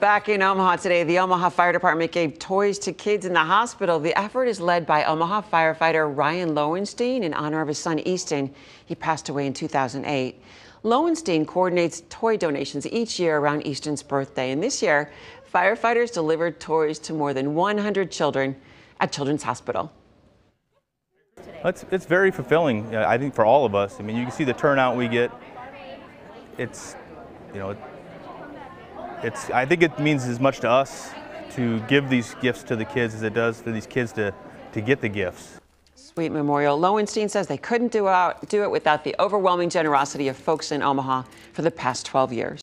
Back in Omaha today, the Omaha Fire Department gave toys to kids in the hospital. The effort is led by Omaha firefighter Ryan Lowenstein in honor of his son Easton. He passed away in 2008. Lowenstein coordinates toy donations each year around Easton's birthday, and this year, firefighters delivered toys to more than 100 children at Children's Hospital. It's, it's very fulfilling, uh, I think, for all of us. I mean, you can see the turnout we get. It's, you know, it's, I think it means as much to us to give these gifts to the kids as it does for these kids to, to get the gifts. Sweet Memorial. Lowenstein says they couldn't do, out, do it without the overwhelming generosity of folks in Omaha for the past 12 years.